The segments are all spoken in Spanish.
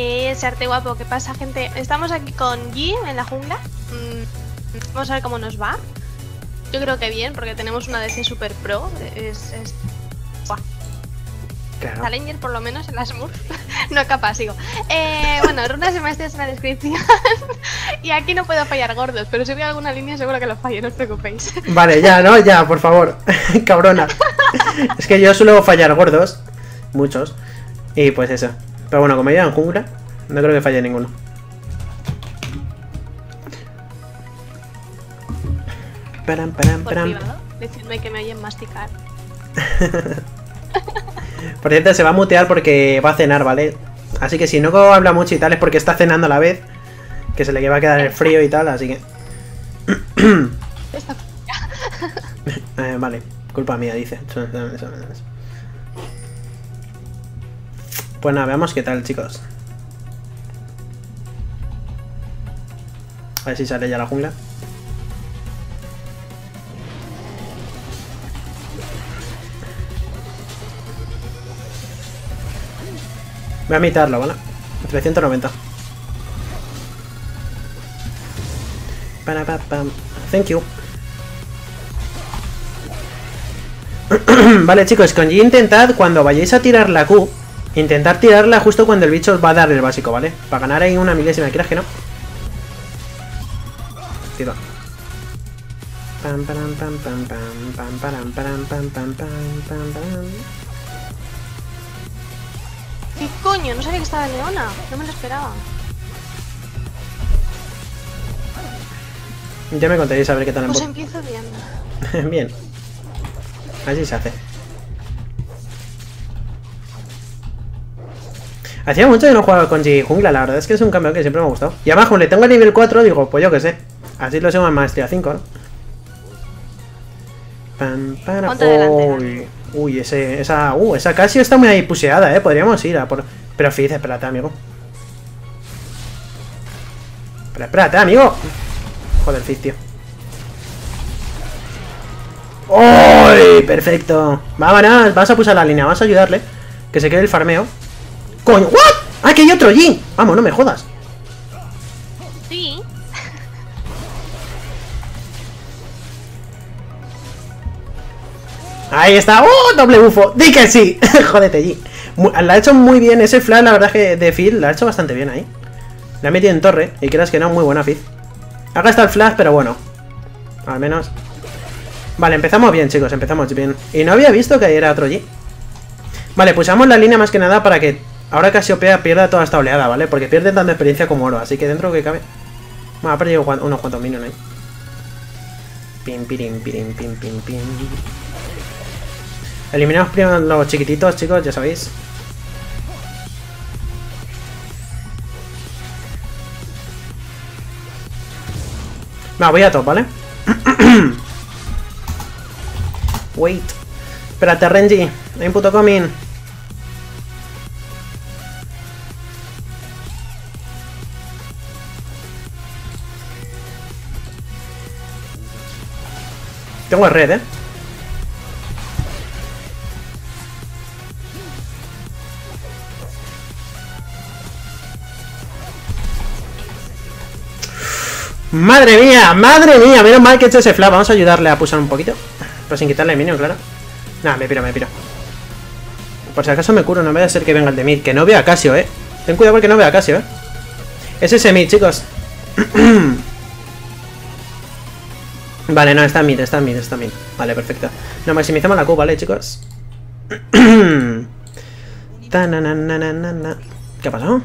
Eh, arte guapo, ¿qué pasa, gente? Estamos aquí con G en la jungla. Mm, vamos a ver cómo nos va. Yo creo que bien, porque tenemos una DC super pro. Es. es... Buah. Claro. Challenger, por lo menos, en las Smurf. no capaz, sigo. Eh, bueno, runas y maestrías en la descripción. y aquí no puedo fallar gordos, pero si veo alguna línea seguro que lo fallo, no os preocupéis. Vale, ya, ¿no? Ya, por favor. Cabrona. es que yo suelo fallar gordos. Muchos. Y pues eso. Pero bueno, como ya en jungla, no creo que falle ninguno. Param, param, Por param. privado, decidme que me oyen masticar. Por cierto, se va a mutear porque va a cenar, ¿vale? Así que si no habla mucho y tal es porque está cenando a la vez. Que se le va a quedar el frío y tal, así que... Eh, vale, culpa mía, dice. Pues nada, veamos qué tal, chicos. A ver si sale ya la jungla. Voy a mitarlo, ¿vale? 390. Para, pa, pam. Thank you. vale, chicos, con G intentad cuando vayáis a tirar la Q, intentar tirarla justo cuando el bicho os va a dar el básico, ¿vale? Para ganar ahí una milésima, ¿quieres que no? Tiro. Pam, param, pam, pam, pam, pam, param, param, pam, pam, pam, pam, pam. ¿Qué coño? No sabía que estaba Leona. No me lo esperaba. Ya me contaréis a ver qué tal Pues empiezo bien. Bien. Así se hace. Hacía mucho que no jugaba con G Jungla, la verdad es que es un campeón que siempre me ha gustado. Y además, como le tengo a nivel 4, digo, pues yo qué sé. Así lo tengo en maestría 5, ¿no? Para. Delantera. Uy, uy, ese, esa, uh, esa Casio está muy ahí puseada, eh. Podríamos ir a por. Pero fíjate, espérate, amigo. Pero espérate, amigo. Joder, Fizz, tío. ¡Uy! Perfecto. Vámonos, vamos a pulsar la línea, vamos a ayudarle. Que se quede el farmeo. ¡Coño! ¿What? ¡Ah, que hay otro Jin! Vamos, no me jodas. Sí. Ahí está. ¡Oh! Doble bufo. ¡Di que sí! Jódete, Jin. La ha hecho muy bien. Ese flash, la verdad que de Phil, la ha hecho bastante bien ahí. La ha metido en torre. Y creas que no, muy buena Fizz. Ha gastado el flash, pero bueno. Al menos. Vale, empezamos bien, chicos. Empezamos bien. Y no había visto que ahí era otro G. Vale, pulsamos la línea más que nada para que ahora Casiopea pierda toda esta oleada, ¿vale? Porque pierde tanta experiencia como oro. Así que dentro que cabe. Bueno, ha perdido unos cuantos minions ahí. Pim, pirim, pirim, pim, pim, pim. Eliminamos primero los chiquititos, chicos, ya sabéis. Va, voy a top, ¿vale? Wait. Espérate, Renji. Hay un puto coming. Tengo red, ¿eh? ¡Madre mía! ¡Madre mía! Menos mal que he hecho ese flash. Vamos a ayudarle a pulsar un poquito. Pero sin quitarle el minion, claro. Nada, me piro, me piro. Por si acaso me curo, no vaya a ser que venga el de mid. Que no vea a Casio, eh. Ten cuidado porque no vea a Casio, eh. Es ese mid, chicos. vale, no, está mid, está mid, está mid. Vale, perfecto. Nos maximizamos la Q, ¿vale, chicos? ¿Qué ha pasado?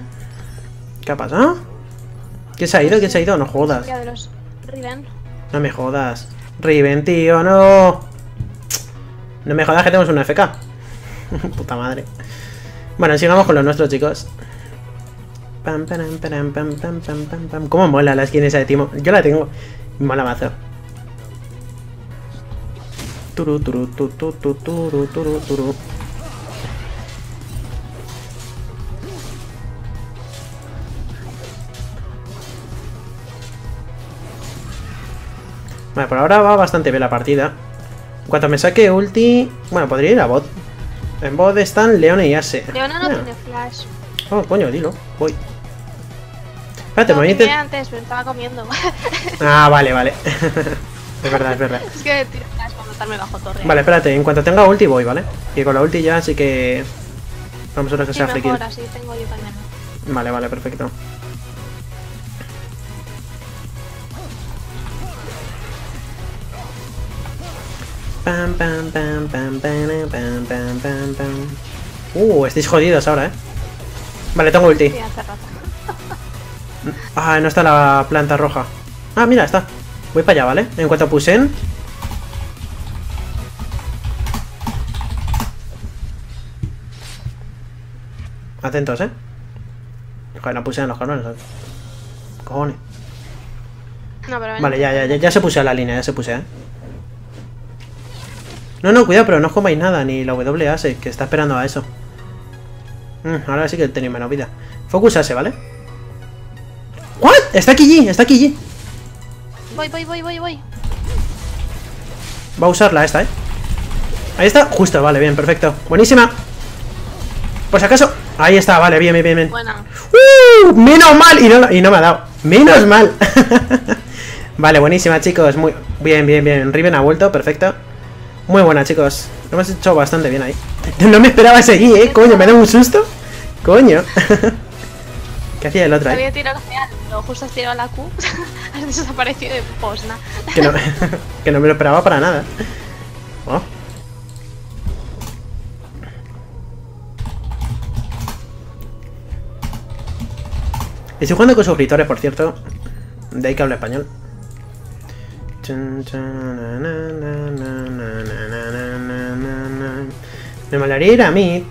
¿Qué ha pasado? ¿Quién se ha ido? ¿Quién se ha ido? No jodas. No me jodas. Riven, tío, no. No me jodas que tenemos una FK. Puta madre. Bueno, sigamos con los nuestros, chicos. Pam, param, param, pam, pam, pam, pam, pam. ¿Cómo mola la skin esa de Timo? Yo la tengo. Mola mazo. Turu, turu, tu, tu, tu, turu, turu, turu. Vale, por ahora va bastante bien la partida. En cuanto me saque ulti... Bueno, podría ir a bot. En bot están Leon y Ase. Leona no Ah. tiene flash. Oh, coño, dilo. Voy. Espérate, No, me voy antes, pero estaba comiendo. Ah, vale, vale. es verdad, es verdad. es que tiro matarme bajo torre. Vale, espérate, en cuanto tenga ulti voy, ¿vale? Y con la ulti ya sí que... Vamos a ver que Sí, sea mejor, así tengo yo también. Vale, vale, perfecto. Pam, pam, pam, pam, pam, pam, pam, pam, pam. Uh, estáis jodidos ahora, eh. Vale, tengo ulti. Sí, hace rato. Ah, no está la planta roja. Ah, mira, está. Voy para allá, ¿vale? En cuanto pusen. Atentos, ¿eh? Joder, no pusieron los cabrones. Cojones. No, pero. Vale, ya, ya, ya, ya se puse la línea, ya se puse, ¿eh? No, no, cuidado, pero no os comáis nada, ni la W ASE, que está esperando a eso. Mm, ahora sí que tenéis menos vida. Focus ASE, ¿vale? ¿What? Está aquí G, está aquí G. Voy, voy, voy, voy, voy. Va a usarla esta, ¿eh? Ahí está, justo, vale, bien, perfecto. Buenísima. Por si acaso... Ahí está, vale, bien, bien, bien. Buena. ¡Uh! Menos mal. Y no, y no me ha dado. Menos mal. vale, buenísima, chicos. Muy bien, bien, bien. Riven ha vuelto, perfecto. Muy buena, chicos. Lo hemos hecho bastante bien ahí. No me esperaba seguir, ¿eh? Coño, me da un susto. Coño. ¿Qué hacía el otro ahí? Había tirado pero justo has tirado la Q. has desaparecido de posna. Que no, que no me lo esperaba para nada. Oh. Estoy jugando con suscriptores, por cierto. De ahí que habla español. Me molaría ir a mí.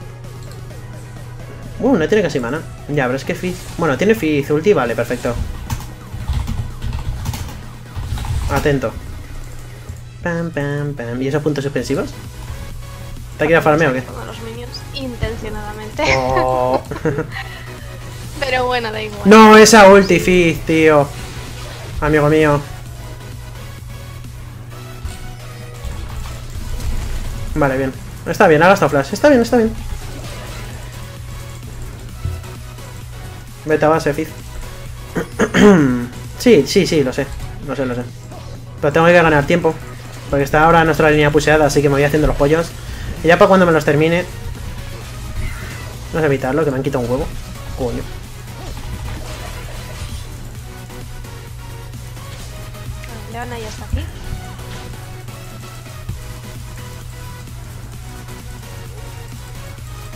Uh, no tiene casi mana. Ya, pero es que Fizz... Bueno, tiene Fizz ulti, vale, perfecto. Atento. ¿Y esos puntos suspensivos? ¿Te quieres farmear o qué? Los minions, intencionadamente pero bueno, da igual. no, esa ulti Fizz, tío. Amigo mío. Vale, bien. Está bien, ha gastado flash. Está bien, está bien. Vete a base, Fizz. sí, sí, sí, lo sé. Lo sé, lo sé. Pero tengo que ganar tiempo. Porque está ahora nuestra línea puseada, así que me voy haciendo los pollos. Y ya para cuando me los termine... No sé evitarlo, que me han quitado un huevo. Coño.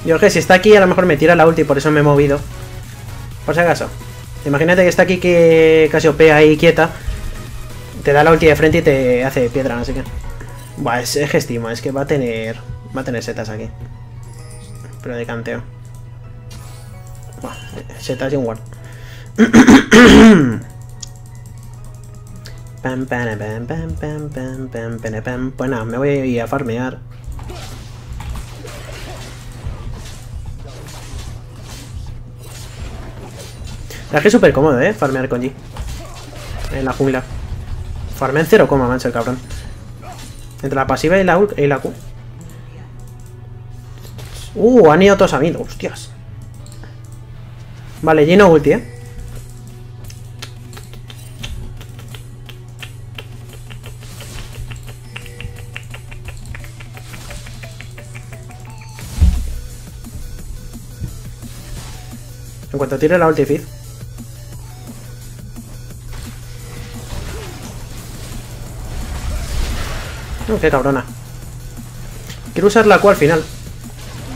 Yo que si está aquí a lo mejor me tira la ulti, por eso me he movido. Por si acaso. Imagínate que está aquí que casi opea ahí quieta. Te da la ulti de frente y te hace piedra, así que. Buah, es, es es que va a tener. Va a tener setas aquí. Pero de canteo. Buah, setas y un guard. Pam, pam, nada, me voy a farmear. Verdad que es súper cómodo, ¿eh? Farmear con G. En la jungla. Farmea en 0, mancha el cabrón. Entre la pasiva y la, ul- y la Q. Uh, han ido todos a mí. Hostias. Vale, lleno ulti, ¿eh? En cuanto tire la ulti Fizz. Qué cabrona. Quiero usar la Q al final.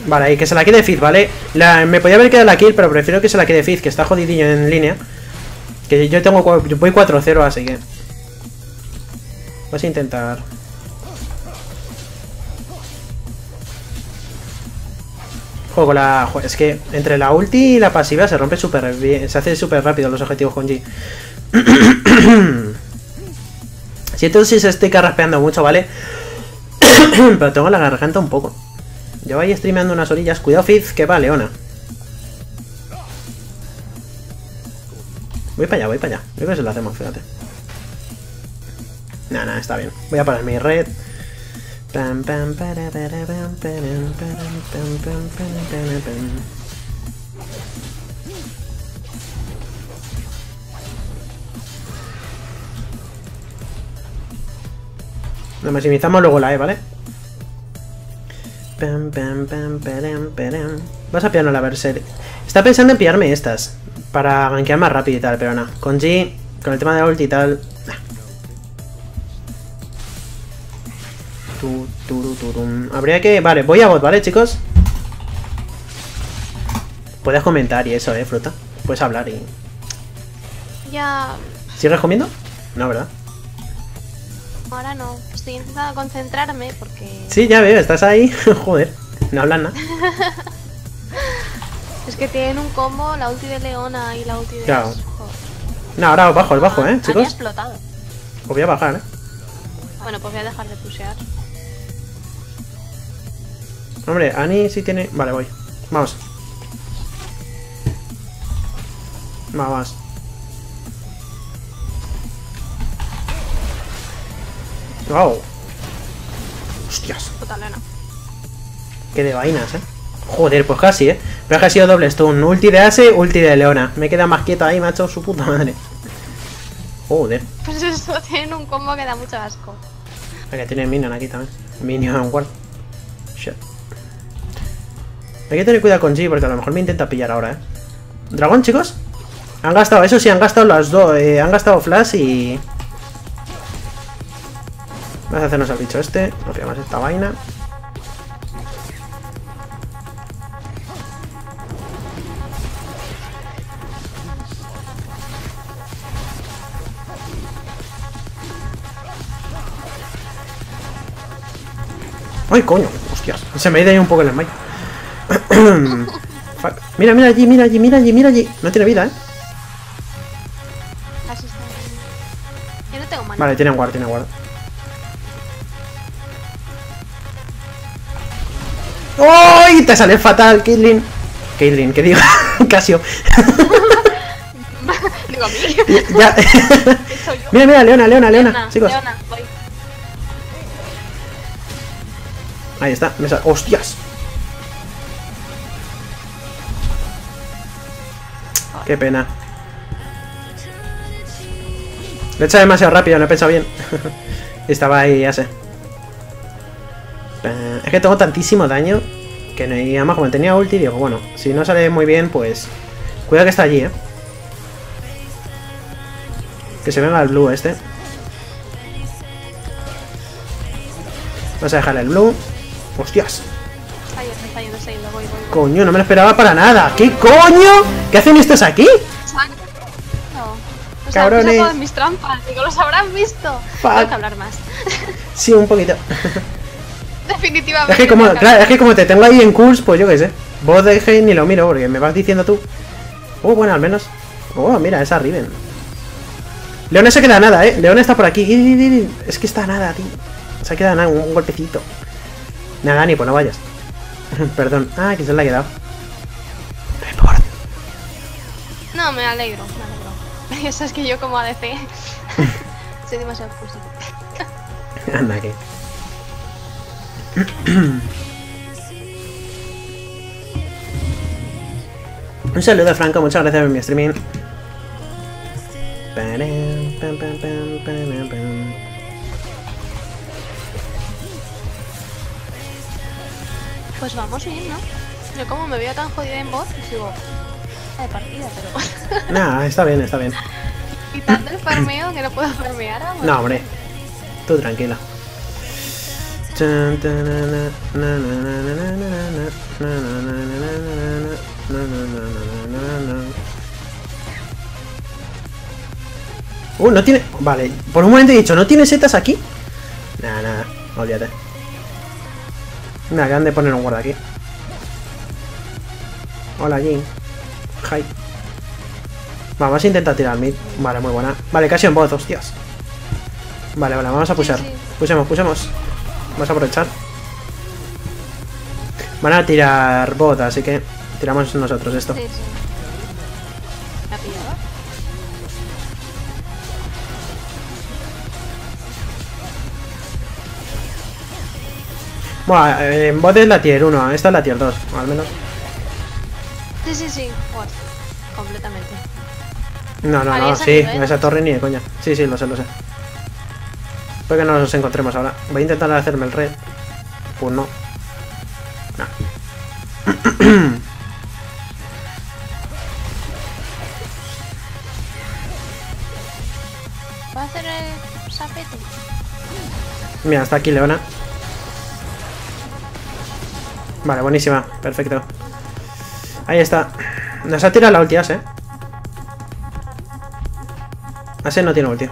Vale, y que se la quede Fizz, ¿vale? Me podía haber quedado la kill, pero prefiero que se la quede Fizz, que está jodidillo en línea. Que yo tengo yo voy 4-0, así que... Vamos a intentar... Juego la... Es que entre la ulti y la pasiva se rompe súper bien. Se hace súper rápido los objetivos con G. Siento si se estoy carraspeando mucho, ¿vale? Pero tengo la garganta un poco. Llevo ahí streameando unas orillas. Cuidado, Fizz, que va, Leona. Voy para allá, voy para allá. Yo creo que se lo hacemos, fíjate. Nah, nah, está bien. Voy a poner mi red. Pam, pam, Nos maximizamos luego la E, ¿vale? Vas a pillarnos la Berserk. Está pensando en pillarme estas. Para gankear más rápido y tal, pero no. Con G, con el tema de la ulti y tal. Habría que. Vale, voy a bot, ¿vale, chicos? Puedes comentar y eso, eh, fruta. Puedes hablar y. Ya. ¿Sigues comiendo? No, ¿verdad? Ahora no. Estoy intentando concentrarme porque. Sí, ya veo, estás ahí. Joder, no hablas nada. Es que tienen un combo la ulti de Leona y la ulti de. Claro. Joder. No, ahora bajo, os bajo, Ah, eh, chicos. explotado. Os voy a bajar, eh. Bueno, pues voy a dejar de pushear. Hombre, Ani sí tiene. Vale, voy. Vamos. Vamos. Wow. Hostias, Puta qué de vainas, eh. Joder, pues casi, eh. Pero es que ha sido doble stun. Ulti de Ase, ulti de Leona. Me queda más quieto ahí, macho, su puta madre. Joder. Pues eso, tienen un combo que da mucho asco. Que tiene Minion aquí también. Minion Ward. Shit. Hay que tener cuidado con G porque a lo mejor me intenta pillar ahora, eh. ¿Dragón, chicos? Han gastado, eso sí, han gastado las dos. eh, han gastado Flash y. Vamos a hacernos al bicho este. No pillamos esta vaina. ¡Ay, coño! ¡Hostias! Se me ha ido ahí un poco el smite. Fuck. mira, mira allí, mira allí, mira allí, mira allí. No tiene vida, ¿eh? Está. Yo no tengo mana. Vale, tiene guard, tiene guard. ¡Ay! Te sale fatal, Caitlyn. Caitlyn, que diga. Casio. Digo a mí. mira, mira, Leona, Leona, Leona. Chicos. Leona, voy. Ahí está. Me ¡Hostias! Qué pena. Lo he hecho demasiado rápido, no he pensado bien. Estaba ahí, ya sé. Es que tengo tantísimo daño que no y además como tenía ulti, digo, bueno, si no sale muy bien, pues... Cuidado que está allí, eh. Que se venga el blue este. Vamos a dejarle el blue. ¡Hostias! Coño, no me lo esperaba para nada. ¿Qué coño? ¿Qué hacen estos aquí? O sea, Cabrones. mis trampas, digo, los habrán visto. Fuck. Tengo que hablar más. Sí, un poquito. Definitivamente. Es que como, claro, es que como te tengo ahí en curse, pues yo qué sé. Vos de G ni lo miro porque me vas diciendo tú. Oh, bueno, al menos. Oh, mira, esa Riven. León no se queda nada, eh. León está por aquí. Es que está nada, tío. Se ha quedado nada, un golpecito. Nada, ni pues no vayas. Perdón. Ah, que se le ha quedado. Report. No, me alegro, me alegro. Eso es que yo como ADC soy demasiado pussy. Anda, que. Un saludo, Franco. Muchas gracias por mi streaming. Pues vamos bien, ¿no? Yo como me veo tan jodida en voz, digo, "Ah, de partida, pero Nah, está bien, está bien. quitando el farmeo que no puedo farmear. No, hombre. Tú tranquila. Uh, no tiene... Vale, por un momento he dicho, ¿no tiene setas aquí? Nada, nada, olvídate. Que han de poner un guarda aquí. Hola, Jin. Hi. Vamos a intentar tirar mid. Vale, muy buena. Vale, casi en voz, hostias. Vale, vale, vamos a pushar. sí. Pusemos, pusemos. Vamos a aprovechar. Van a tirar bot, así que tiramos nosotros esto. Sí. Bueno, en bot es la tier 1, esta es la tier 2, al menos. Sí, sí, sí. Joder. completamente. No, no, Vale, no, sí, ¿eh? esa torre ni de coña. Sí, sí, lo sé, lo sé. Puede que no nos encontremos ahora. Voy a intentar hacerme el red. Pues no. No. ¿Va a hacer el sapete? Mira, está aquí Leona. Vale, buenísima. Perfecto. Ahí está. Nos ha tirado la ulti Ase. Ase no tiene ulti.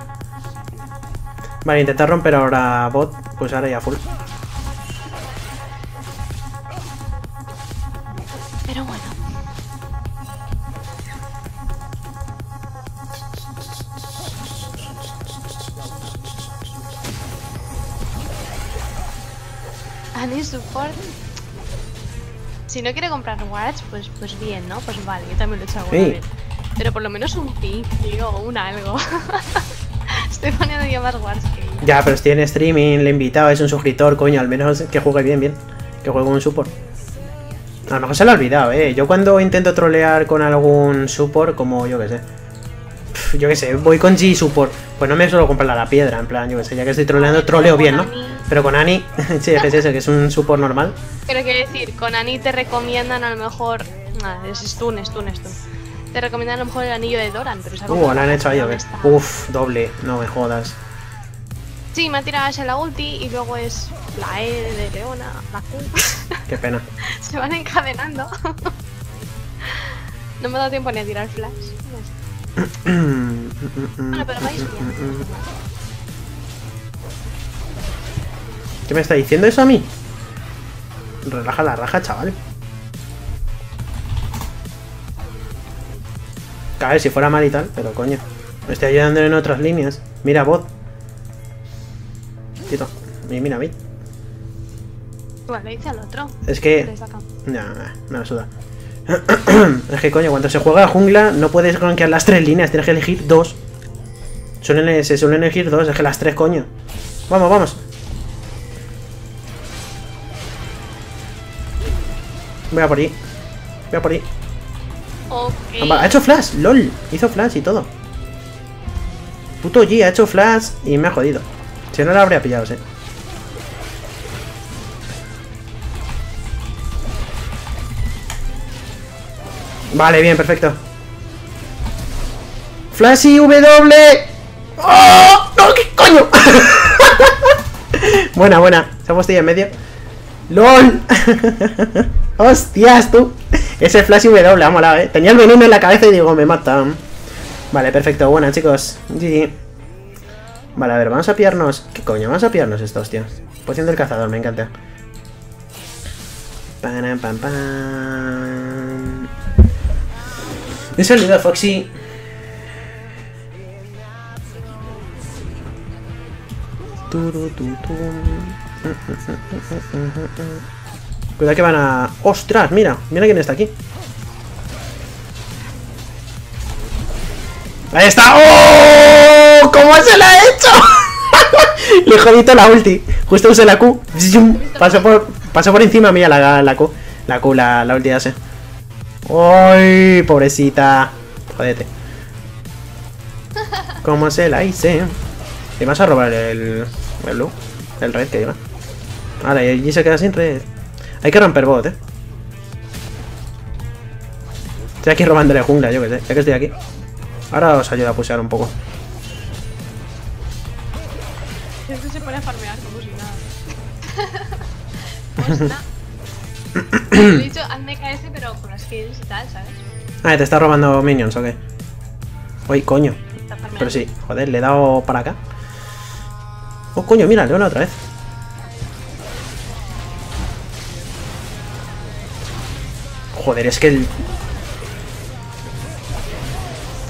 Vale, intentar romper ahora bot. Pues ahora ya full. Pero bueno. Annie Support. Si no quiere comprar wards, pues, pues bien, ¿no? Pues vale, yo también lo he hecho alguna Sí. vez. Pero por lo menos un ping, tío, o un algo. Estoy más que ella. Ya, pero si tiene streaming, le he invitado, es un suscriptor, coño, al menos que juegue bien, bien. Que juegue un support. A lo mejor se lo ha olvidado, eh. Yo cuando intento trolear con algún support, como yo que sé. Yo que sé, voy con G support. Pues no me suelo comprar la piedra, en plan, yo que sé, ya que estoy troleando, troleo bien, ¿no? Pero con Ani, sí, es ese, que es un support normal. Pero quiero decir, con Annie te recomiendan a lo mejor. Ah, es stun, stun, stun. Te recomiendan a lo mejor el anillo de Doran, pero es algo Uh, la han hecho ahí, dónde está. Uf, doble, no me jodas. Sí, me ha tirado ese la ulti y luego es la E de Leona, la Q. Qué pena. Se van encadenando. no me ha dado tiempo ni a tirar flash. Bueno, pero vais bien. ¿Qué me está diciendo eso a mí? Relaja la raja, chaval. A ver, si fuera mal y tal, pero coño. Me estoy ayudando en otras líneas. Mira, bot. Tito. Y mira a mí. Dice al otro. Es que. Acá. No, me la suda. es que coño, cuando se juega a jungla no puedes rankear las tres líneas, tienes que elegir dos. Suelen, se suelen elegir dos, es que las tres, coño. Vamos, vamos. Voy a por ahí. Voy a por ahí. Ha hecho flash, lol. Hizo flash y todo. Puto G ha hecho flash y me ha jodido. Si no la habría pillado, sí. Vale, bien, perfecto. Flash y W. ¡Oh! ¡No, qué coño! buena, buena. Se ha puesto ahí en medio. ¡LOL! ¡Hostias, tú! Ese flash W ha molado, eh. Tenía el veneno en la cabeza y digo, me matan. Vale, perfecto. Buena, chicos. GG. Vale, a ver, vamos a pillarnos. ¿Qué coño? Vamos a pillarnos estos, tío. Poción del cazador, me encanta. Pam, pam, pam. Me he Foxy. Turu, tu, tu. Cuidado que van a... ¡Ostras! Mira, mira quién está aquí. ¡Ahí está! ¡Oh! ¿Cómo se la ha hecho? Le he jodido la ulti. Justo usé la Q. Pasó por, pasó por encima mía la, la Q. La Q, la, la ulti ese. ¡Ay! Pobrecita. Jodete. ¿Cómo se la hice? Te vas a robar el... El blue. El red que lleva. Ahora, y se queda sin red. Hay que romper bot, eh. Estoy aquí robándole jungla, yo que sé. Ya que estoy aquí. Ahora os ayudo a pusear un poco. Este se pone a farmear como si nada. Ostras. Le he dicho hazme KS pero con las kills y tal, ¿sabes? Ah, te está robando minions, ¿o qué? Uy, coño. Pero sí, joder, le he dado para acá. Oh, coño, mira, Leona otra vez. Joder, es que el...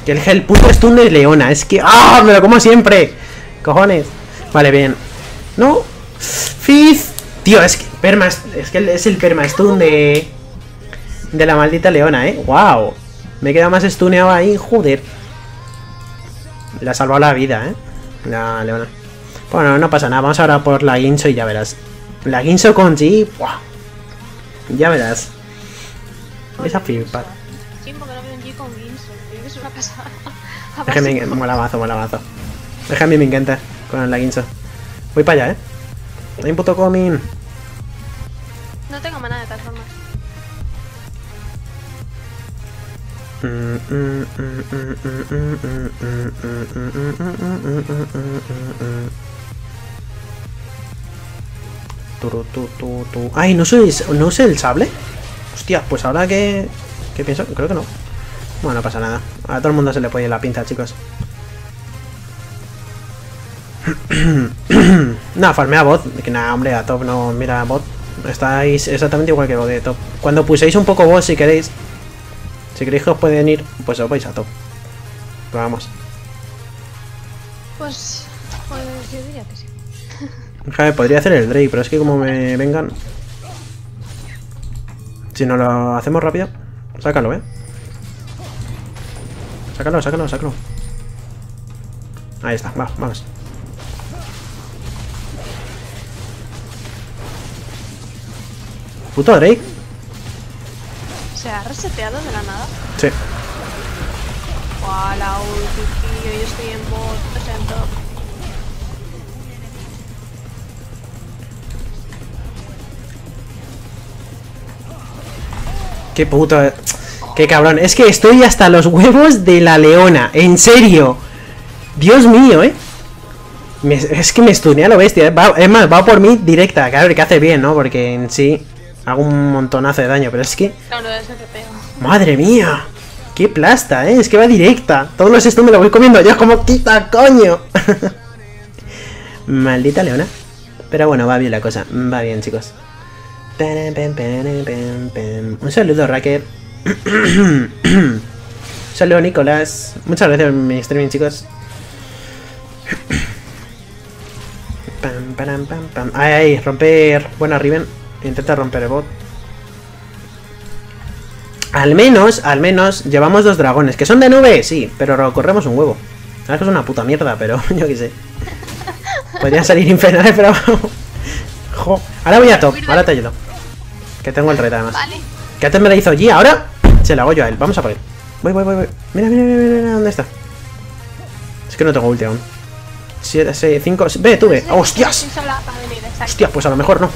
Que el, el puto stun de Leona, es que... ¡Ah! Me lo como siempre. Cojones. Vale, bien. No. Fizz. Tío, es que... Perma, es que es el perma stun de... De la maldita Leona, eh. Wow. Me he quedado más stuneado ahí, joder. Le ha salvado la vida, eh. La Leona. Bueno, no pasa nada. Vamos ahora por la Guinso y ya verás. La Guinso con G. ¡buah! Ya verás. Esa flipar. Sí, porque no veo un G con Ginso. pasa? Es que me mola mazo, mola mazo. Es que a mí me encanta con el laguinzo. Voy para allá, ¿eh? Hay un puto coming. No tengo mana de todas formas. Ay, ¿no sé, ¿no usé el sable? Hostia, pues ahora que... ¿Qué pienso? Creo que no. Bueno, no pasa nada. A todo el mundo se le puede ir la pinza, chicos. no, farmea bot. Que nada, hombre, a top no mira bot. Estáis exactamente igual que bot de top. Cuando puséis un poco bot, si queréis. Si queréis que os pueden ir, pues os vais a top. Pero vamos. Pues, pues yo diría que sí. Joder, podría hacer el Drake, pero es que como me vengan... Si no lo hacemos rápido, sácalo, ¿eh? Sácalo, sácalo, sácalo. Ahí está, va, vamos. Puto Drake. ¿Se ha reseteado de la nada? Sí. La ulti, tío, yo estoy en bot, sea, en top. Qué puto... Qué cabrón. Es que estoy hasta los huevos de la leona. En serio. Dios mío, ¿eh? Me- es que me estunea lo bestia. ¿eh? Va- es más, va por mí directa. Claro que hace bien, ¿no? Porque en sí hago un montonazo de daño. Pero es que... Claro. Madre mía. Qué plasta, ¿eh? Es que va directa. Todos los stuns me lo voy comiendo yo. Como quita, coño. Maldita leona. Pero bueno, va bien la cosa. Va bien, chicos. Pam, pam, pam. Un saludo. Saludo, Nicolás. Muchas gracias por mi streaming, chicos. Pam, pam. Ay, romper. Buena, Riven. Intenta romper el bot. Al menos, al menos, llevamos dos dragones. ¿Que son de nube? Sí, pero corremos un huevo. Que es una puta mierda, pero yo qué sé. Podrían salir infernales, pero... Jo. Ahora voy a top, ahora te ayudo. Que tengo el red además. Vale. Que antes me la hizo G, ahora se la hago yo a él. Vamos a por él. Voy, voy, voy, voy. Mira, mira, mira, mira, ¿dónde está? Es que no tengo ulti aún. 7, 6, 5... Ve, tú ve. ¡Hostias! Estoy sola para venir, exacto. Hostia, pues a lo mejor no.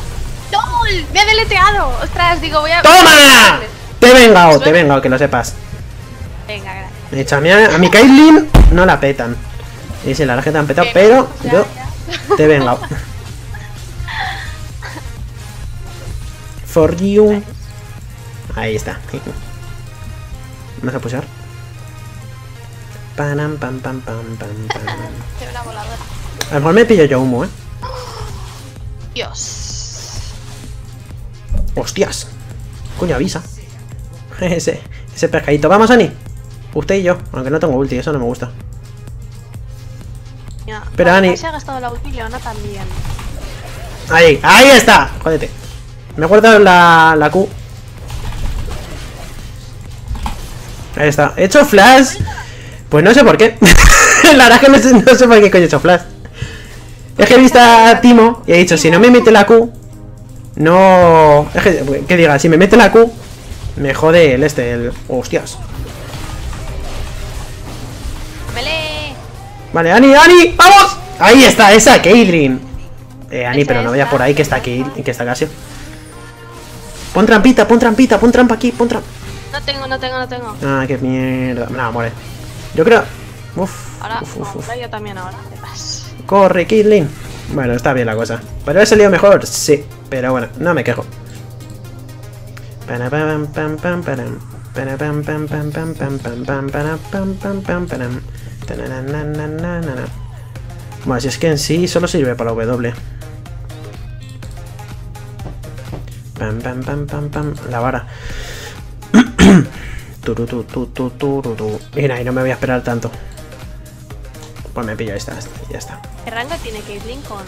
¡LOL! ¡Me ha deleteado! Ostras, digo, voy a... ¡Toma! Te he vengado, te he vengado, que lo sepas. Venga, gracias. A, a mi Caitlyn no la petan. Y si la que te han petado, pero Ya, yo te he vengado. For you. Ahí está. Vamos a pusar. Panam, pam, pam, pam, pam, pam. Tengo una voladora. A lo mejor me pillo yo humo, eh. Dios. Hostias. Coño, avisa. ese, ese pescadito. Vamos, Ani. Usted y yo. Aunque no tengo ulti, eso no me gusta. Pero, Ani- se ha gastado la ulti Leona también. Ahí, ahí está. Jódete. Me he guardado la, la Q. Ahí está. He hecho flash. Pues no sé por qué. la verdad es que no sé, no sé por qué coño he hecho flash. Es que he visto a Timo y he dicho, si no me mete la Q, no... Es que, que diga, si me mete la Q, me jode el este, el... Hostias. ¡Mele! Vale, Ani, Ani, ¡vamos! Ahí está, esa, Caitlyn. Eh, Ani, pero no vayas por ahí que está aquí, que está Casio. Pon trampita, pon trampita, pon trampa aquí, pon trampa. No tengo, no tengo, no tengo. Ah, qué mierda. No, muere. Yo creo. Uf, Ahora, uf, uf, uf. ahora yo también ahora. Corre, Caitlyn. Bueno, está bien la cosa. ¿Podría haber salido mejor? Sí, pero bueno, no me quejo. Bueno, si es que en sí solo sirve para la W. Pam, pam, pam, pam, pam. La vara. Mira, y no me voy a esperar tanto. Pues me pillo esta, ya está. ¿Qué rango tiene Caitlyn con?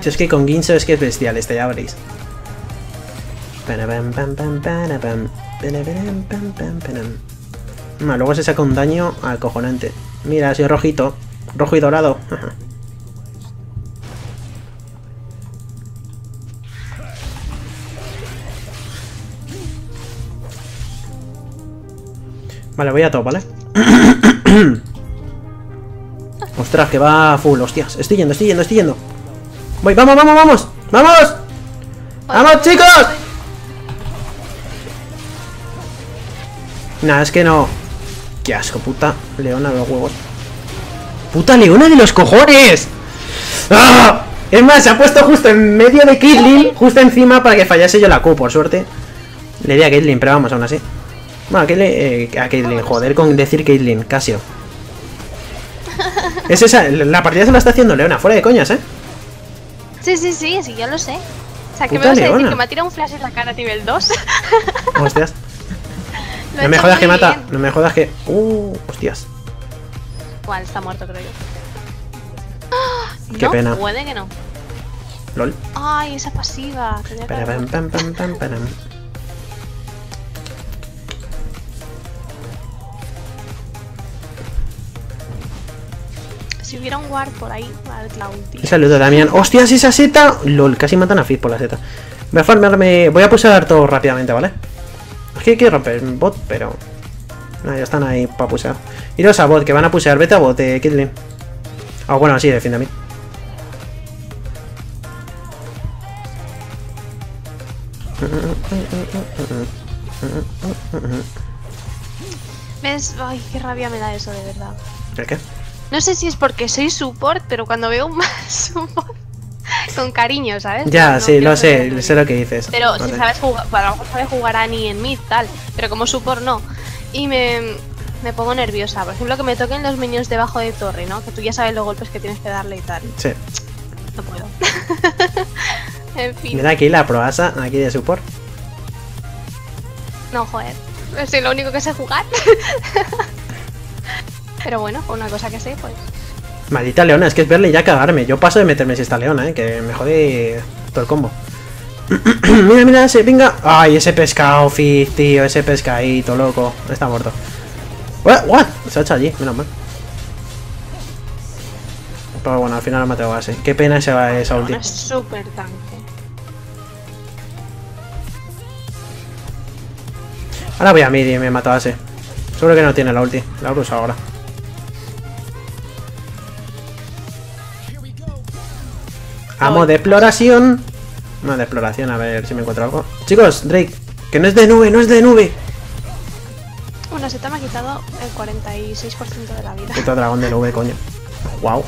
Si es que con Ginso es que es bestial, este ya veréis. Ah, luego se saca un daño acojonante. Mira, soy rojito. Rojo y dorado. Vale, voy a top, ¿vale? Ostras, que va full, hostias. Estoy yendo, estoy yendo, estoy yendo. Voy, vamos, vamos, vamos. ¡Vamos! ¡Vamos, chicos! Nada, es que no. Qué asco, puta leona de los huevos. ¡Puta leona de los cojones! ¡Ah! Es más, se ha puesto justo en medio de Caitlyn, justo encima para que fallase yo la Q, por suerte. Le di a Caitlyn, pero vamos, aún así. Bueno, a Caitlyn, eh, a Caitlyn, joder con decir Caitlyn, Casio. Es esa, la partida se la está haciendo Leona, fuera de coñas, ¿eh? Sí, sí, sí, sí, yo lo sé. O sea, que me vas a decir leona. que me ha tirado un flash en la cara a nivel 2. Hostias. Lo No me jodas que mata, no me jodas que... Uh, hostias. Igual está muerto, creo yo. Qué no, pena. puede que no. LOL. Ay, esa pasiva. tenía que Si hubiera un guard por ahí, ulti. Un saludo, Damián. ¡Hostias, esa seta! LOL, casi matan a Fizz por la seta. Voy a farmearme... Voy a pulsar todo rápidamente, ¿vale? Es que hay que romper el bot, pero... No, ya están ahí para pusear. Iros a bot, que van a pusear. Vete a bot, eh, Kidlin. Ah, bueno, sí, defiende a mí. ¿Ves? Ay, qué rabia me da eso, de verdad. ¿El qué? No sé si es porque soy support, pero cuando veo un support con cariño, ¿sabes? Ya, No sí, lo sé, sé lo que dices. Pero Vale. si sabes jugar, bueno, a lo mejor sabes jugar Annie en mid, tal, pero como support no. Y me, me pongo nerviosa. Por ejemplo, que me toquen los minions debajo de torre, ¿no? Que tú ya sabes los golpes que tienes que darle y tal. Sí. No puedo. en fin. Mira aquí la proasa, aquí de support. No, joder. Soy lo único que sé jugar. pero bueno, una cosa que sé, pues. Maldita leona, es que es verle y ya cagarme. Yo paso de meterme si está leona, eh, que me jode todo el combo. mira, mira ese, venga. Ay, ese pescado, Fizz, tío, ese pescadito, loco. Está muerto. What? What? Se ha hecho allí, menos mal. Pero bueno, al final lo matado así. Qué pena esa, esa ulti. Es súper tanque. Ahora voy a mid y me mato a ese. Seguro que no tiene la ulti. La uso ahora. Amo de exploración. No, de exploración, a ver si me encuentro algo. Chicos, Drake, que no es de nube, no es de nube. Bueno, se te me ha quitado el 46% de la vida. Puto dragón de nube, coño. Wow.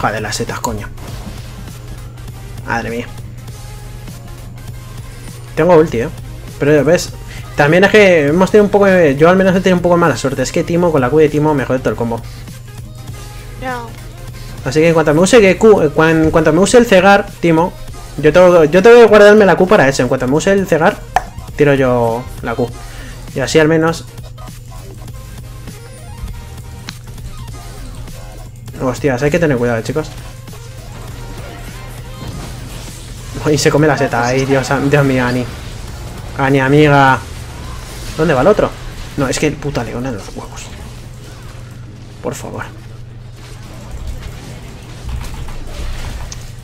Joder, las setas, coño. Madre mía. Tengo ulti, eh. Pero ves, también es que hemos tenido un poco de... Yo al menos he tenido un poco de mala suerte. Es que Timo, con la Q de Timo, me jode todo el combo. No. Así que en cuanto me use que Q, en cuanto me use el cegar, Timo, yo tengo, yo tengo que guardarme la Q para eso. En cuanto me use el cegar, tiro yo la Q. Y así al menos. Hostias, hay que tener cuidado, chicos. Y se come la seta, ay Dios, Dios mío, Ani. Ani, amiga. ¿Dónde va el otro? No, es que el puta leona de los huevos. Por favor.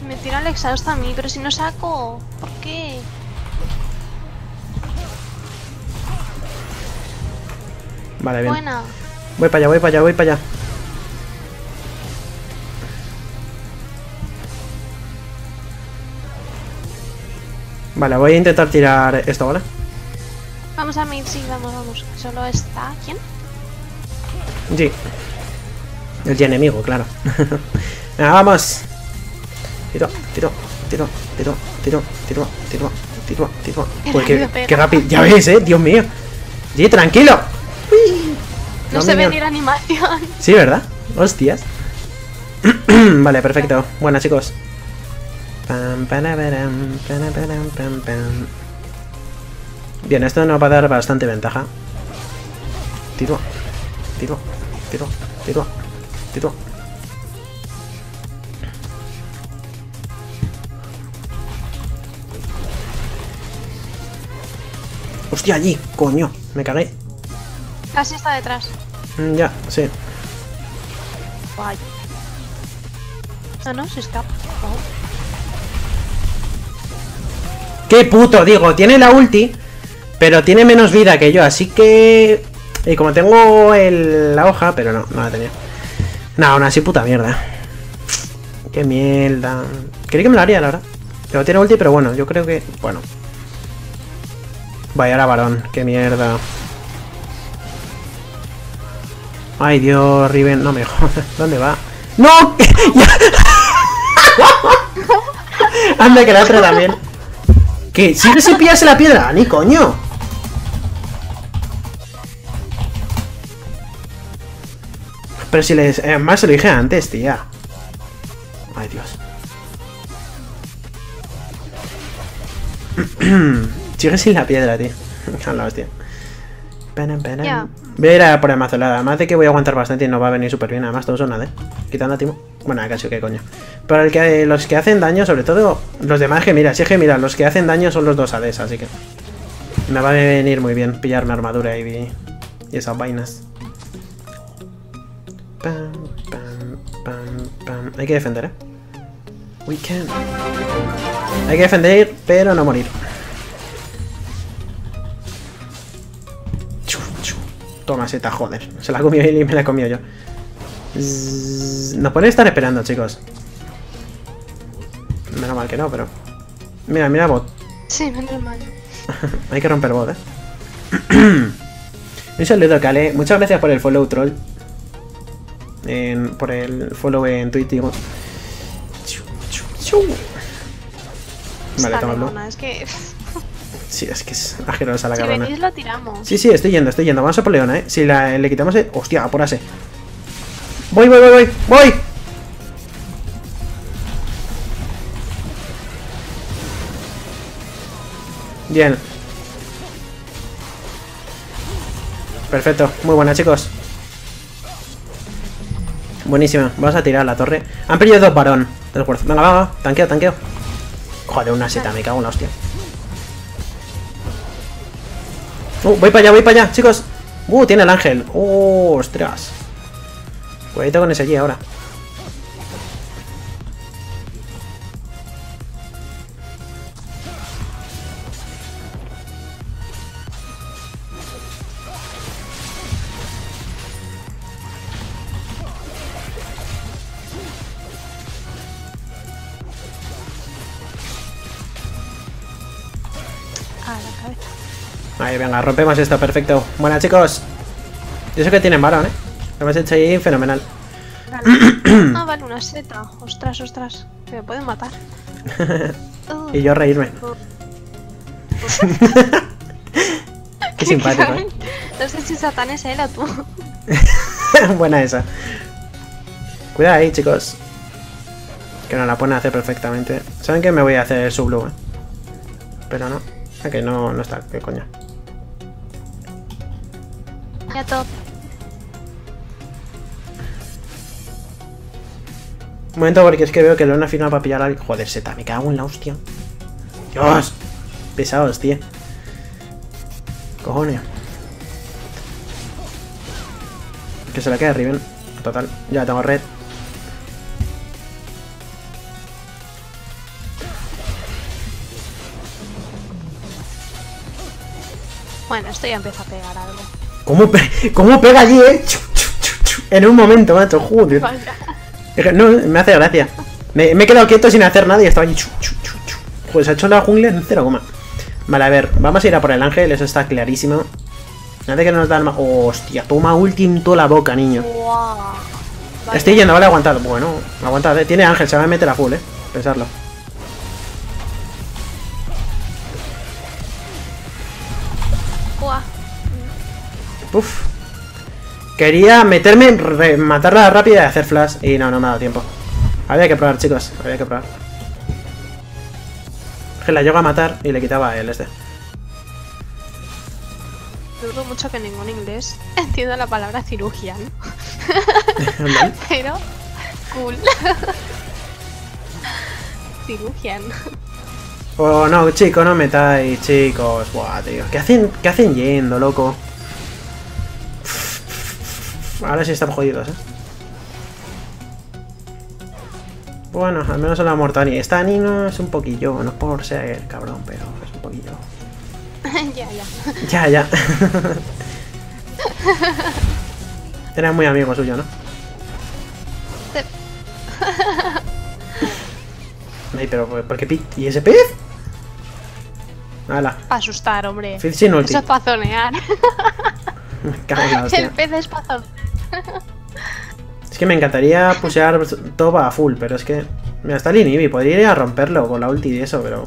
Me tira el exhausto a mí, pero si no saco. ¿Por qué? Vale, bien. Buena. Voy para allá, voy para allá, voy para allá. Vale, voy a intentar tirar esto, ¿vale? Vamos a mid, sí, vamos, vamos. Solo está. ¿Quién? Sí. El ya enemigo, claro. Venga, vamos. Tiro, tiro, tiro, tiro, tiro, tiro, tiro, tiro, tiro. Uy, qué, rápido pega. qué rápido. Ya ves, eh, Dios mío. Sí, tranquilo. Uy. No, No, se ve ni la animación. Sí, ¿verdad? Hostias. vale, perfecto. Bueno, chicos. Pam, parabaram, parabaram, pam, pam. Bien, esto nos va a dar bastante ventaja. Tiro, tiro, tiro, tiro, tiro. Hostia, allí, coño, me cagué. Casi está detrás. Mm, Ya, sí. Guay. Ah, no, se escapa. Oh. ¡Qué puto! Digo, tiene la ulti, pero tiene menos vida que yo, así que... Y como tengo el- la hoja, pero no, no la tenía. No, aún así puta mierda. Qué mierda. Creí que me la haría, la verdad. Pero tiene ulti, pero bueno, yo creo que... Bueno. Vaya, ahora varón. Qué mierda. Ay, Dios, Riven. No me jodas. ¿Dónde va? ¡No! Anda, que la otra también. ¿Qué? ¿Sigue sin pillarse la piedra? ¡Ni coño! Pero si les... Además se lo dije antes, tía. Ay, Dios. Sigue sin la piedra, tío. A la hostia. Penam. Ya. Voy a ir a por el mazolada. Además de que voy a aguantar bastante y nos va a venir súper bien. Además, todos son nada, ¿eh? Quitando a Timo. Bueno, casi que coño. Pero el que, los que hacen daño, sobre todo los demás que mira, si es que mira, los que hacen daño son los dos ADs, así que. Me va a venir muy bien pillarme armadura y, y esas vainas. Pam, pam, pam, pam. Hay que defender, ¿eh? We can. Hay que defender, pero no morir. Chu, chu. Toma seta, joder. Se la comió él y me la comió yo. Nos pueden estar esperando, chicos. Menos mal que no, pero... Mira, mira bot. Sí, menos mal. Hay que romper bot, eh. Un saludo, Kale. Muchas gracias por el follow, troll. En- por el follow en Twitch, digo. Vale, lejona, Es que Sí, es que es asquerosa la si cabrona. venís lo tiramos. Sí, sí, estoy yendo, estoy yendo. Vamos a por Leona, eh. Si la, le quitamos el. Hostia, apúrase. Voy, voy, voy, voy, voy. Bien. Perfecto, muy buena, chicos. Buenísima, vamos a tirar la torre. Han perdido dos varón del esfuerzo. Venga, va, va, tanqueo, tanqueo. Joder, una seta, me cago en la hostia. Uh, voy para allá, voy para allá, chicos. Uh, tiene el ángel. Uh, ostras. Cuidadito con ese allí ahora. Ahí, venga, rompemos esto, perfecto. Bueno, chicos. Yo sé que tienen varón, ¿eh? Lo hemos hecho ahí fenomenal. Vale. ah, vale, una seta. Ostras, ostras. Que me pueden matar. Y yo reírme. Qué simpático, ¿eh? No sé si Satán es él o tú. Buena esa. Cuidado ahí, chicos. Que no la pueden hacer perfectamente. ¿Saben que me voy a hacer su blue, eh? Pero no. Ok, no, no está. ¿Qué coño? Ya top. Un momento, porque es que veo que Leona firma para pillar al... Joder, seta, me cago en la hostia. Dios. Pesados, tío. Cojones. Que se la quede Riven. Total, ya tengo red. Bueno, esto ya empieza a pegar algo. ¿Cómo, pe- cómo pega allí, eh? Chu, chu, chu, chu. En un momento, macho, joder. No, me hace gracia. Me, me he quedado quieto sin hacer nada y estaba allí. Pues ha hecho la jungla en cero coma. Vale, a ver, vamos a ir a por el ángel, eso está clarísimo. Nada que no nos dan más. Hostia, toma ulti en toda la boca, niño. Estoy yendo, vale, aguantad. Bueno, aguantad, eh. Tiene ángel, se va a meter a full, eh. Pensarlo. Uf. Quería meterme, matarla rápida y hacer flash. Y no, no me ha dado tiempo. Había que probar, chicos. Había que probar. Que la llego a matar y le quitaba el este. Dudo mucho que ningún inglés entienda la palabra cirugía, ¿no? Vale. Pero, cool. Cirurgian. Oh, no, chicos, no metáis, chicos. Buah, tío. ¿Qué hacen, ¿Qué hacen yendo, loco? Ahora sí estamos jodidos, eh. Bueno, al menos la Mortani. Esta Ani no es un poquillo, no es por ser cabrón, pero es un poquillo. ya, ya. Ya, ya. Era muy amigo suyo, ¿no? Te- Ay, pero ¿por qué pi- ¿Y ese pez? Hala, Pa' asustar, hombre. Fizz sin ulti. Eso es pa' zonear. Me cago en la hostia. El pez es pa' zonear. Es que me encantaría pusear top a full, pero es que. Mira, está el Inibi, podría ir a romperlo con la ulti y eso, pero.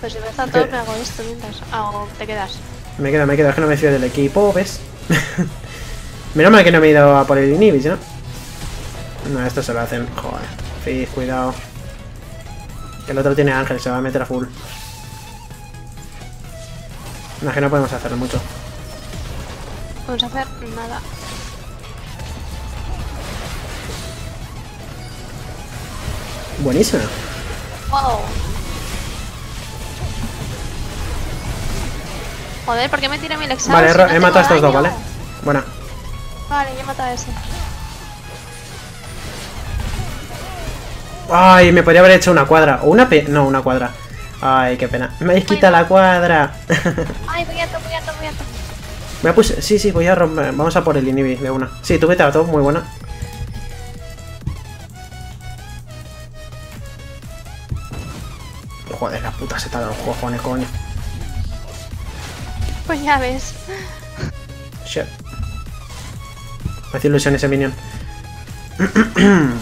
Pues si ves a Es todo, me hago esto mientras. Ah, te quedas. Me quedo, me quedo, es que no me fío del equipo, ¿ves? Menos mal que no me he ido a por el Inhibis, ¿no? No, esto se lo hacen. Joder. Fizz, cuidado. Que el otro tiene ángel, se va a meter a full. No, es que no podemos hacerle mucho. A hacer nada. Buenísima. Wow. Joder, ¿por qué me tira mi Lexaus? Vale, he, si ro- no he tengo matado a estos dos? ¿vale? Buena. Vale, yo he matado a ese. Ay, me podría haber hecho una cuadra. O una pe... No, una cuadra. Ay, qué pena. Me habéis quitado la cuadra. Ay, voy a to, voy a to, voy a to. Voy a puse... Sí, sí, voy a romper. Vamos a por el Inhibi de una. Sí, tú vete a todo, muy buena. Joder, la puta seta de los cojones, coño. Pues ya ves. Shit. Me hace ilusión ese minion.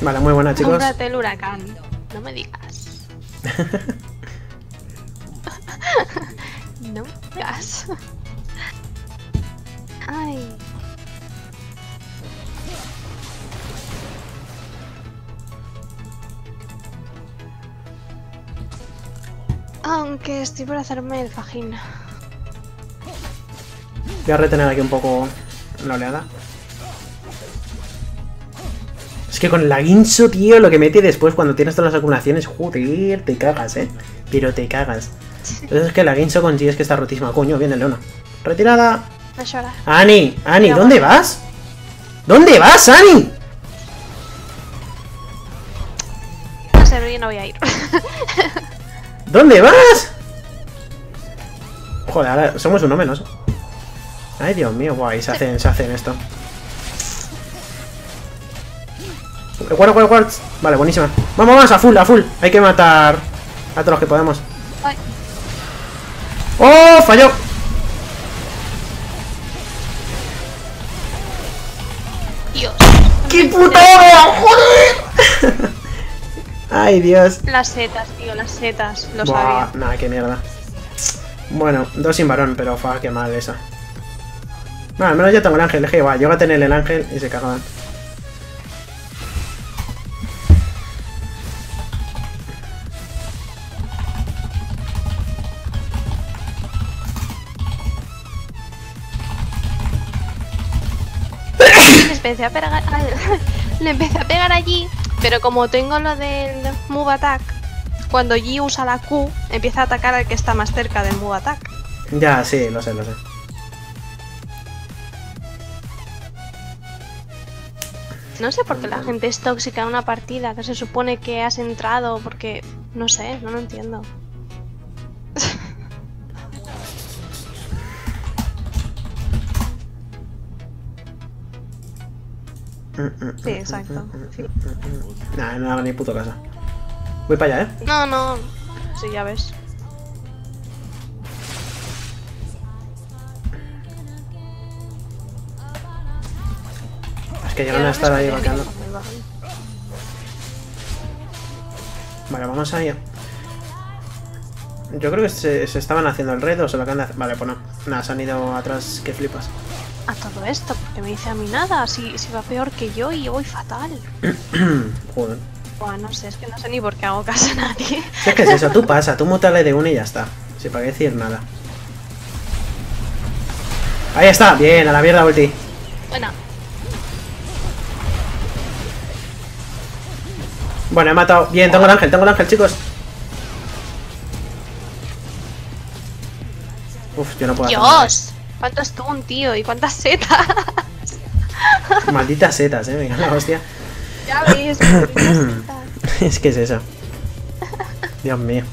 vale, muy buena, chicos. Cómprate el huracán. No me digas. no me digas. Ay. Aunque estoy por hacerme el fajín. Voy a retener aquí un poco la oleada. Es que con la guinso, tío, lo que mete después cuando tienes todas las acumulaciones, joder, te cagas, eh. Pero te cagas. Entonces es que la guinso con G es que está rotísima. Coño, viene Leona. Retirada. No llora. Ani, Ani, Mira, ¿dónde bueno. vas? ¿Dónde vas, Ani? No sé, no voy a ir. ¿Dónde vas? Joder, ahora somos uno menos. Ay, Dios mío, guay, se hacen, se hacen esto. Guarda, guarda, guarda. Vale, buenísima. Vamos, vamos, a full, a full. Hay que matar a todos los que podemos. ¡Oh! ¡Falló! Dios. ¡Qué putada! ¡Joder! Ay, Dios. Las setas, tío, las setas. Lo Buah, sabía. nada, qué mierda. Bueno, dos sin varón, pero fa, qué mal esa. Bueno, al menos ya tengo el ángel, es que igual, llega a tener el ángel y se cagaban. Le empecé a pegar, le empecé a pegar allí, pero como tengo lo del Move Attack, cuando Yi usa la Q, empieza a atacar al que está más cerca del Move Attack. Ya, sí, lo sé, lo sé. No sé por qué la gente es tóxica en una partida, que se supone que has entrado, porque... No sé, no lo entiendo. Sí, exacto. sí. Nah, no hago ni puto caso. Voy para allá, ¿eh? No, no, sí, ya ves. Es que llegan a estar ahí vaqueando. Vale, vamos allá. Yo creo que se, se estaban haciendo el red o se lo acaban de hacer. Vale, pues no. Nada, se han ido atrás que flipas. A todo esto, porque me dice a mí nada, si, si va peor que yo y voy fatal. Joder. Buah, no sé, es que no sé ni por qué hago caso a nadie. Si es que es eso, tú pasa, tú mutale de una y ya está. Sin para qué decir nada. Ahí está, bien, a la mierda ulti. Bueno, Bueno, he matado. Bien, tengo el ángel, tengo el ángel, chicos. Uf, yo no puedo. Dios, cuánto stun, tío, y cuántas setas. Malditas setas, eh, me cago en la hostia. Ya ves, es que es eso. Dios mío.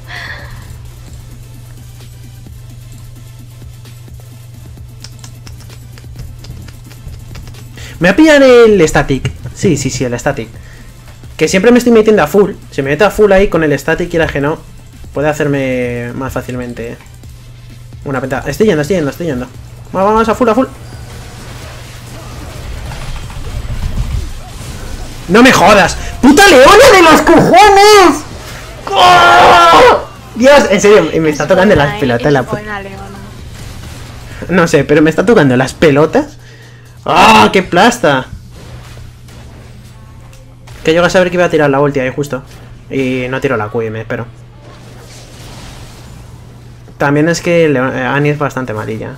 Me voy a pillar el static. Sí, sí, sí, el static. Que siempre me estoy metiendo a full. Si me meto a full ahí con el static, quiera que no, puede hacerme más fácilmente una penta. Estoy yendo, estoy yendo, estoy yendo. Vamos, vamos, a full, a full. ¡No me jodas! ¡Puta leona de los cojones! ¡Oh! Dios, en serio, me está Es tocando las pelotas la puta. No sé, pero me está tocando las pelotas. ¡Ah, qué plasta! Que llego a saber que iba a tirar la ulti ahí justo. Y no tiro la Q y me espero. También es que eh, Annie es bastante malilla.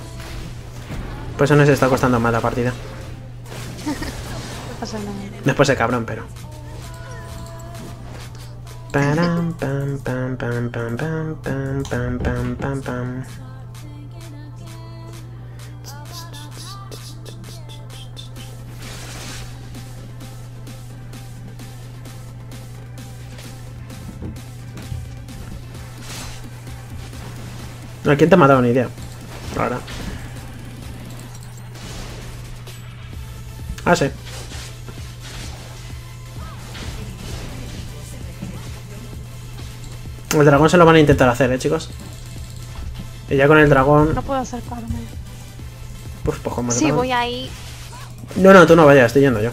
Por eso nos está costando más la partida. No pasa nada. Después el cabrón, pero. Pam, pam, pam, pam, pam, pam, pam, pam, pam, pam. ¿A quién te ha matado? Ni idea. Ahora. Ah, sí. El dragón se lo van a intentar hacer, eh, chicos. Y ya con el dragón. No puedo acercarme. Pues, pues como Sí, dragón- voy ahí. No, no, tú no vayas, estoy yendo yo.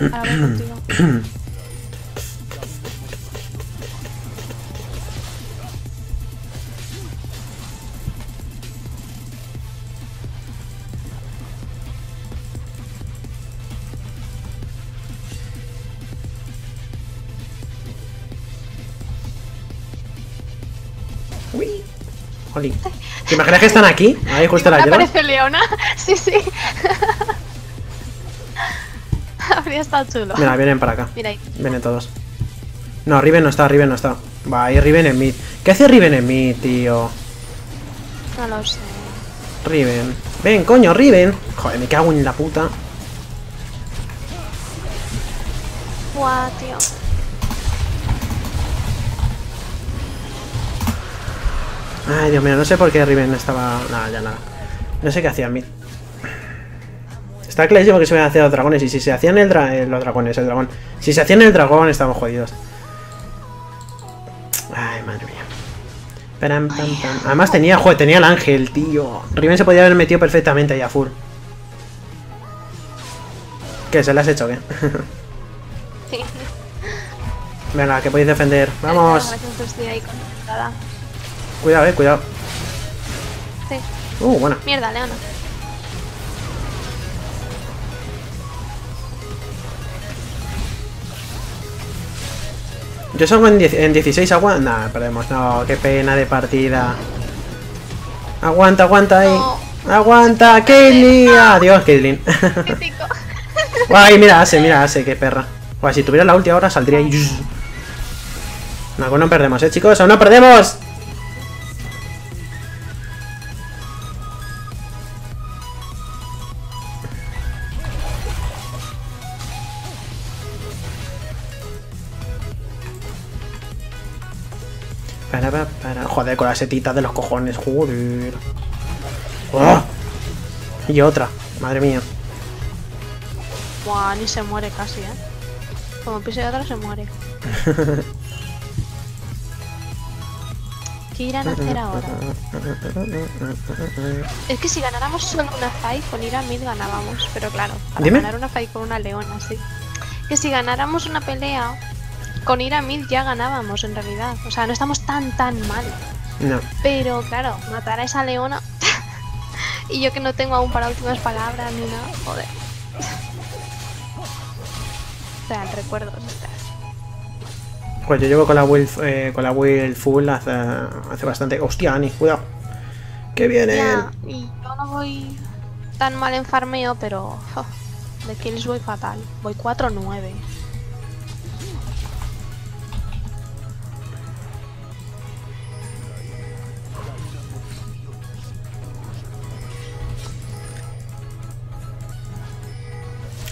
Ahora voy contigo. Jolín. ¿Te imaginas que están aquí? Ahí justo la ¿Me llevas. aparece Leona? Sí, sí. Habría estado chulo. Mira, vienen para acá. Mira ahí. Vienen todos. No, Riven no está, Riven no está. Va, ahí Riven en mid. ¿Qué hace Riven en mid, tío? No lo sé. Riven. Ven, coño, Riven. Joder, me cago en la puta. Buah, tío. Ay, Dios mío, no sé por qué Riven estaba... Nada, ya nada. No sé qué hacía en mid. Está clarísimo que se a hacer los dragones. Y si se hacían el dra- eh, los dragones, el dragón. Si se hacían el dragón, estamos jodidos. Ay, madre mía. Param, pam, pam. Además tenía, joder, tenía el ángel, tío. Riven se podía haber metido perfectamente ahí a full. ¿Qué? ¿Se le has hecho qué? Sí. Venga, que podéis defender. Vamos. Cuidado, eh, cuidado. Sí. Uh, bueno. Mierda, Leona. Yo salgo en, 10 en 16 aguanta. Nah, perdemos. No, qué pena de partida. Aguanta, aguanta ahí. No. Aguanta, Caitlyn. Adiós, Caitlyn. Guay, mira, Ase, mira, Ase, qué perra. Guay, si tuviera la última hora saldría ahí. No, aún no perdemos, eh, chicos. Aún no perdemos. Para, para. Joder, con la setita de los cojones, joder. ¡Ah! Y otra, madre mía. Buah, ni se muere casi, eh. Como pise otra se muere. ¿Qué irán a hacer ahora? Es que si ganáramos solo una fight con ir a mid ganábamos, pero claro, para Dime. ganar una fight con una leona, sí. Que si ganáramos una pelea con ir a mid ya ganábamos en realidad. O sea, no estamos tan tan mal. No. Pero claro, matar a esa leona. y yo que no tengo aún para últimas palabras ni nada, joder. o sea, el recuerdo. ostras. Pues yo llevo con la Will, eh, con la Will full hace, hace bastante. Hostia, Ani, cuidado. Que vienen. Ya, y yo no voy tan mal en farmeo, pero jo, de kills voy fatal. Voy 4-9.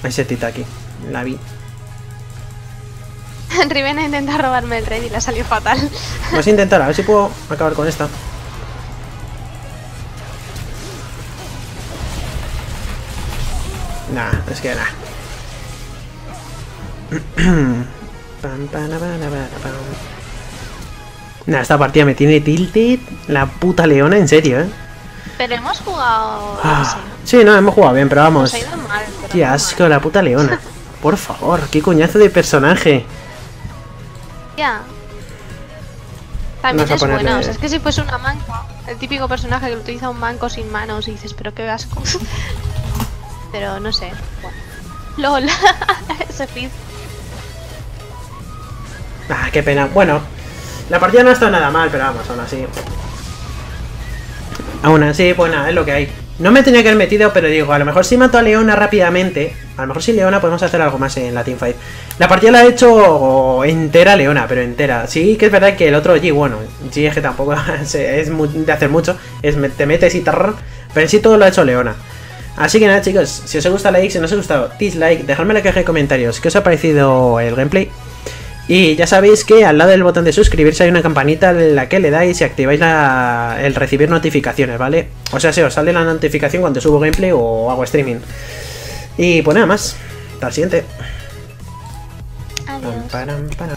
Ese Titaki. La vi. Rivena intenta robarme el red y le ha salido fatal. Vamos a intentar, a ver si puedo acabar con esta. Nah, es que nah. Nah, esta partida me tiene tilted la puta leona, en serio, eh. Pero hemos jugado. no Ah, sé, sí, no, hemos jugado bien, pero vamos. Nos ha ido mal. pero Qué asco, mal. la puta leona. Por favor, qué coñazo de personaje. Ya. También Vamos es ponerle- bueno. o sea, es que si fuese una manca, el típico personaje que utiliza un manco sin manos y dices, pero qué asco. pero no sé. Bueno. LOL. Ese fit. Ah, qué pena. Bueno, la partida no está nada mal, pero vamos, aún así. Aún así, pues nada, es lo que hay. No me tenía que haber metido, pero digo, a lo mejor si mato a Leona rápidamente, a lo mejor si Leona podemos hacer algo más en la teamfight. La partida la he hecho entera Leona, pero entera. Sí que es verdad que el otro G, bueno, G es que tampoco es de hacer mucho, es te metes y tarrar, pero en sí todo lo ha hecho Leona. Así que nada chicos, si os ha gustado like, si no os ha gustado dislike, dejadme la caja de comentarios qué os ha parecido el gameplay. Y ya sabéis que al lado del botón de suscribirse hay una campanita en la que le dais y activáis la- el recibir notificaciones, ¿vale? O sea, se os sale la notificación cuando subo gameplay o hago streaming. Y pues nada más. Hasta el siguiente. Adiós. Pam, param, param.